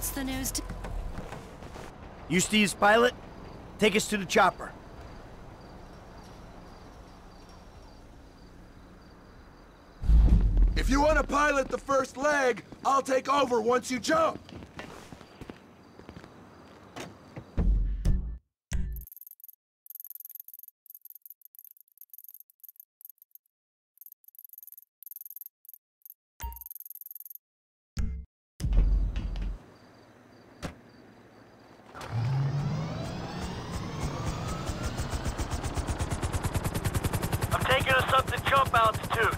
announce the news to... You Steve's pilot? Take us to the chopper. If you want to pilot the first leg, I'll take over once you jump. I'm taking us up to jump altitude.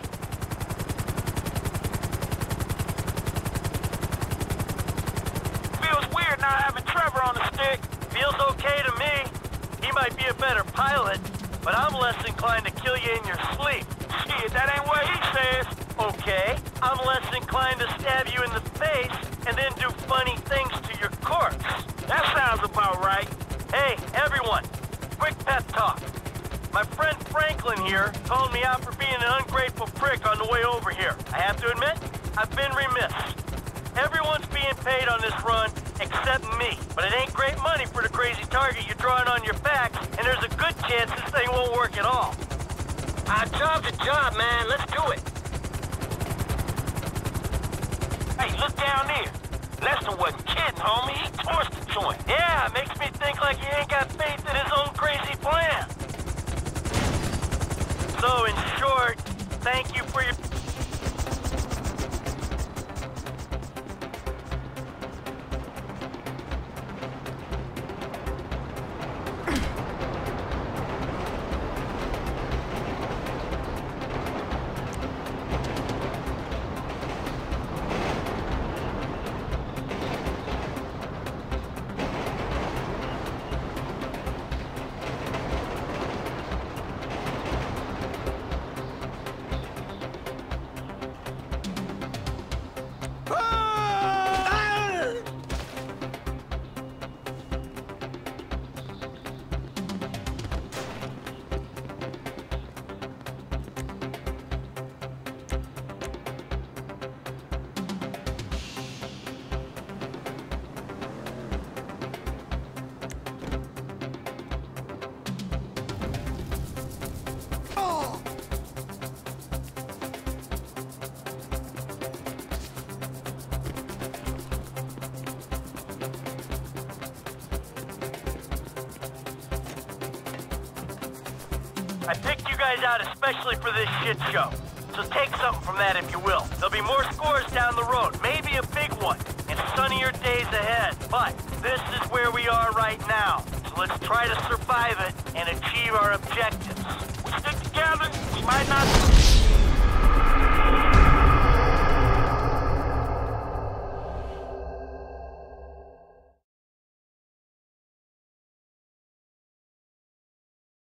Feels weird not having Trevor on the stick. Feels okay to me. He might be a better pilot, but I'm less inclined to kill you in your sleep. Shit, that ain't what he says. Okay, I'm less inclined to stab you in the face and then do funny things to your corpse. That sounds about right. Hey, everyone, quick pep talk. My friend Franklin here called me out for being an ungrateful prick on the way over here. I have to admit, I've been remiss. Everyone's being paid on this run except me. But it ain't great money for the crazy target you're drawing on your back, and there's a good chance this thing won't work at all. Our job's a job, man. Let's do it. Hey, look down there. Lester wasn't kidding, homie. He torched the joint. Yeah, makes me think like he ain't got I picked you guys out especially for this shit show. So take something from that if you will. There'll be more scores down the road, maybe a big one, and sunnier days ahead. But this is where we are right now. So let's try to survive it and achieve our objectives. We stick together, we might not